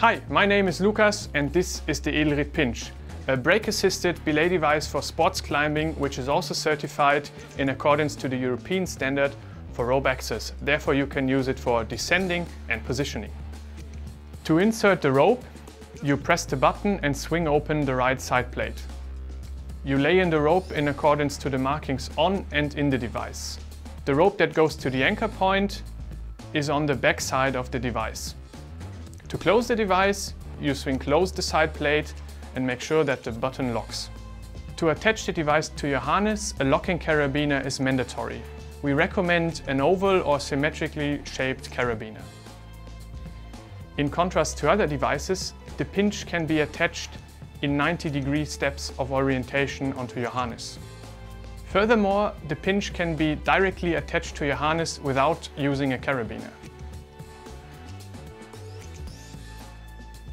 Hi, my name is Lucas and this is the Edelrid Pinch, a brake-assisted belay device for sports climbing which is also certified in accordance to the European standard for rope access. Therefore you can use it for descending and positioning. To insert the rope, you press the button and swing open the right side plate. You lay in the rope in accordance to the markings on and in the device. The rope that goes to the anchor point is on the back side of the device. To close the device, you swing close the side plate and make sure that the button locks. To attach the device to your harness, a locking carabiner is mandatory. We recommend an oval or symmetrically shaped carabiner. In contrast to other devices, the pinch can be attached in 90 degree steps of orientation onto your harness. Furthermore, the pinch can be directly attached to your harness without using a carabiner.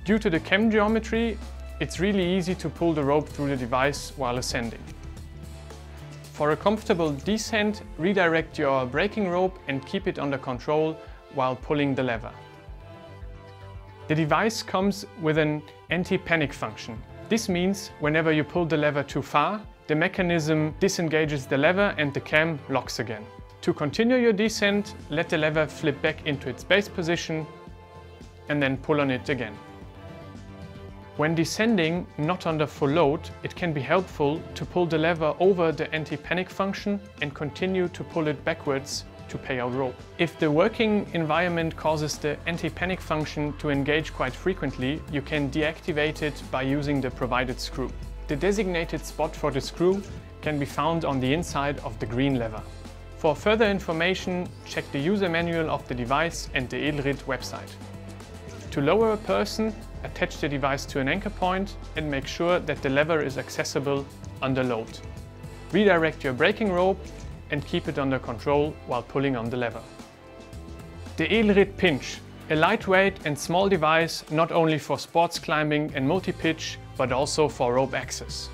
Due to the cam geometry, it's really easy to pull the rope through the device while ascending. For a comfortable descent, redirect your braking rope and keep it under control while pulling the lever. The device comes with an anti-panic function. This means whenever you pull the lever too far, the mechanism disengages the lever and the cam locks again. To continue your descent, let the lever flip back into its base position and then pull on it again. When descending not under full load, it can be helpful to pull the lever over the anti-panic function and continue to pull it backwards to pay out rope. If the working environment causes the anti-panic function to engage quite frequently, you can deactivate it by using the provided screw. The designated spot for the screw can be found on the inside of the green lever. For further information, check the user manual of the device and the Edelrid website. To lower a person, attach the device to an anchor point and make sure that the lever is accessible under load. Redirect your braking rope and keep it under control while pulling on the lever. The Edelrid Pinch, a lightweight and small device not only for sports climbing and multi-pitch, but also for rope access.